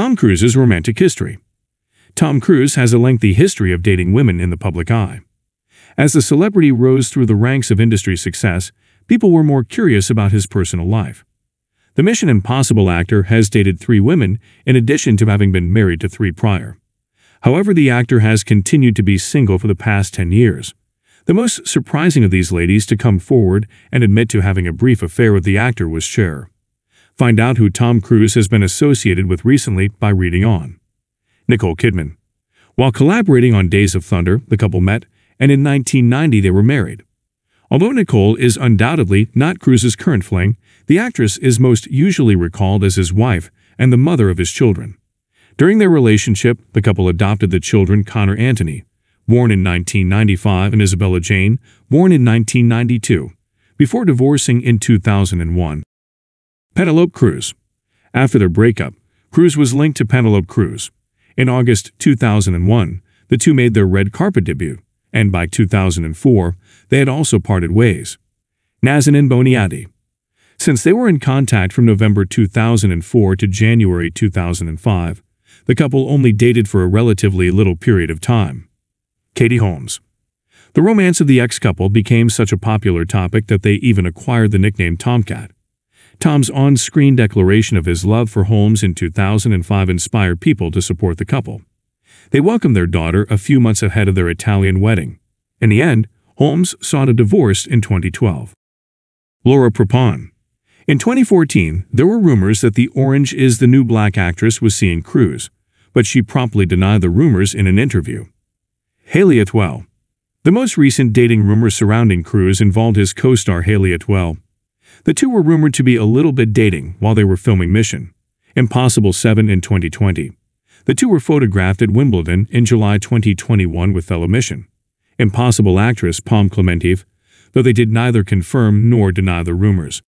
Tom Cruise's romantic history. Tom Cruise has a lengthy history of dating women in the public eye. As the celebrity rose through the ranks of industry success, people were more curious about his personal life. The Mission Impossible actor has dated three women, in addition to having been married to three prior. However, the actor has continued to be single for the past 10 years. The most surprising of these ladies to come forward and admit to having a brief affair with the actor was Cher. Find out who Tom Cruise has been associated with recently by reading on. Nicole Kidman. While collaborating on Days of Thunder, the couple met, and in 1990 they were married. Although Nicole is undoubtedly not Cruise's current fling, the actress is most usually recalled as his wife and the mother of his children. During their relationship, the couple adopted the children Connor Antony, born in 1995, and Isabella Jane, born in 1992, before divorcing in 2001. Penelope Cruz. After their breakup, Cruise was linked to Penelope Cruz. In August 2001, the two made their red carpet debut, and by 2004, they had also parted ways. Nazanin Boniadi. Since they were in contact from November 2004 to January 2005, the couple only dated for a relatively little period of time. Katie Holmes. The romance of the ex-couple became such a popular topic that they even acquired the nickname TomKat. Tom's on-screen declaration of his love for Holmes in 2005 inspired people to support the couple. They welcomed their daughter a few months ahead of their Italian wedding. In the end, Holmes sought a divorce in 2012. Laura Prepon. In 2014, there were rumors that the Orange is the New Black actress was seeing Cruise, but she promptly denied the rumors in an interview. Hayley Atwell. The most recent dating rumors surrounding Cruise involved his co-star Hayley Atwell. The two were rumored to be a little bit dating while they were filming Mission Impossible 7 in 2020. The two were photographed at Wimbledon in July 2021 with fellow Mission Impossible actress Pom Klementieff, though they did neither confirm nor deny the rumors.